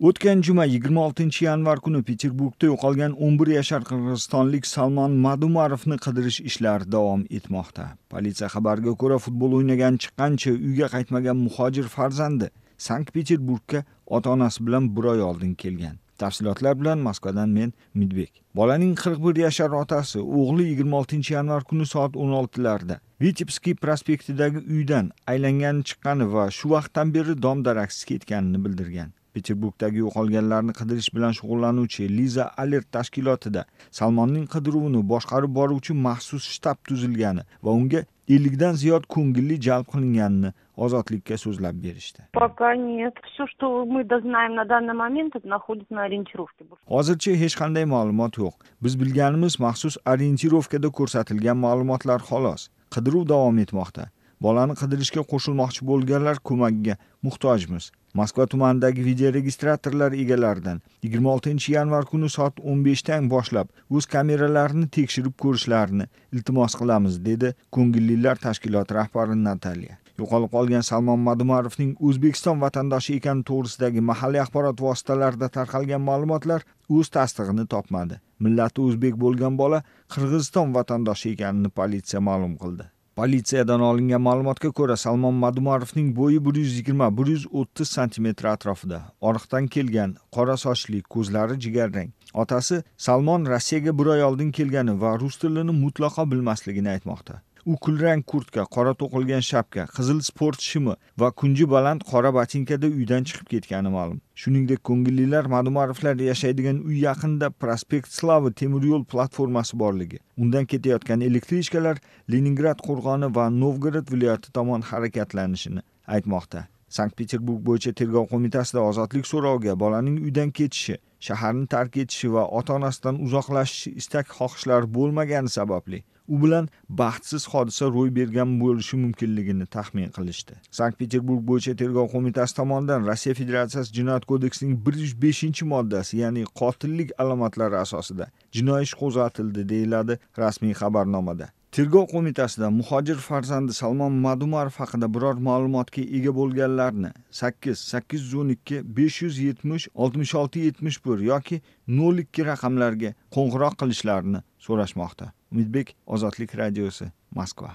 o'tgan juma 26 yanvar kuni peterburgda yo'qolgan 11 yashar qirg'izistonlik salmon madumarovni qidirish ishlari davom etmoqda. Politsiya xabariga ko'ra futbol o'ynagan chiqqancha uyga qaytmagan muhojir farzandi sankt peterburgga ota onasi bilan bir oy oldin kelgan. Tafsilotlar bilan moskvadan men midbek. Bolaning 41 yashar otasi o'g'li 26 yanvar kuni soat 16larda vitebskiy prospektidagi uydan aylangani chiqqani va shu vaqtdan beri dom daraksiz ketganini bildirgan. Peterburgdagi yo'qolganlarni qidirish bilan shug'ullanuvchi liza alert tashkilotida salmonning qidiruvini boshqarib boruvchi maxsus shtab tuzilgani va unga ellikdan ziyod ko'ngilli jalb qilinganini ozodlikka so'zlab berishdi. Пока нет. Все что мы дознаем на данный момент это находится на ориентировке. Hozircha hech qanday ma'lumot yo'q. Biz bilganimiz maxsus orientirovkada ko'rsatilgan ma'lumotlar xolos. Qidiruv davom etmoqda bolani qidirishga qo'shilmoqchi bo'lganlar ko'magiga muhtojmiz. Moskva tumanidagi videoregistratorlar egalaridan yigirma oltinchi yanvar kuni soat o'n beshdan boshlab o'z kameralarini tekshirib ko'rishlarini iltimos qilamiz dedi ko'ngillilar tashkiloti rahbari natalya. Yo'qolib qolgan salmon madumarovning o'zbekiston vatandoshi ekani to'g'risidagi mahalliy axborot vositalarida tarqalgan ma'lumotlar o'z tasdig'ini topmadi. Millati o'zbek bo'lgan bola qirg'iziston vatandoshi ekanini politsiya ma'lum qildi. Politsiyadan olingan ma'lumotga ko'ra salmon madumarovning bo'yi bir yuz yigirma bir yuz o'ttiz santimetr atrofida. Oriqdan kelgan qora sochli ko'zlari jigarrang otasi salmon rossiyaga bir oy oldin kelgani va rus tilini mutlaqo bilmasligini aytmoqda. U kulrang kurtka qora to'qilgan shapka qizil sport shimi va kunji baland qora botinkada uydan chiqib ketgani ma'lum. Shuningdek ko'ngillilar madumarovlar yashaydigan uy yaqinida prospekt slavы temiryo'l platformasi borligi. Undan ketayotgan elektrichkalar leningrad qo'rg'oni va novgorod viloyati tomon harakatlanishini aytmoqda. Sankt peterburg bo'yicha tergov qo'mitasida ozodlik so'roviga bolaning uydan ketishi shaharni tark etishi va ota onasidan uzoqlashishi istak xohishlari bo'lmagani sababli u bilan baxtsiz hodisa ro'y bergan bo'lishi mumkinligini taxmin qilishdi. Sankt peterburg bo'yicha tergov qo'mitasi tomonidan rossiya federatsiyasi jinoyat kodeksining bir yuz beshinchi moddasi ya'ni qotillik alomatlari asosida jinoiy ish qo'zg'atildi deyiladi rasmiy xabarnomada. Tergov qo'mitasida muhojir farzandi salmon madumarov haqida biror ma'lumotga ega bo'lganlarni sakkiz sakkiz yuz o'n ikki besh yuz yetmish oltmish olti yetmish bir yoki nol ikki raqamlarga qo'ng'iroq qilishlarini so'rashmoqda. Umidbek ozodlik radiosi moskva.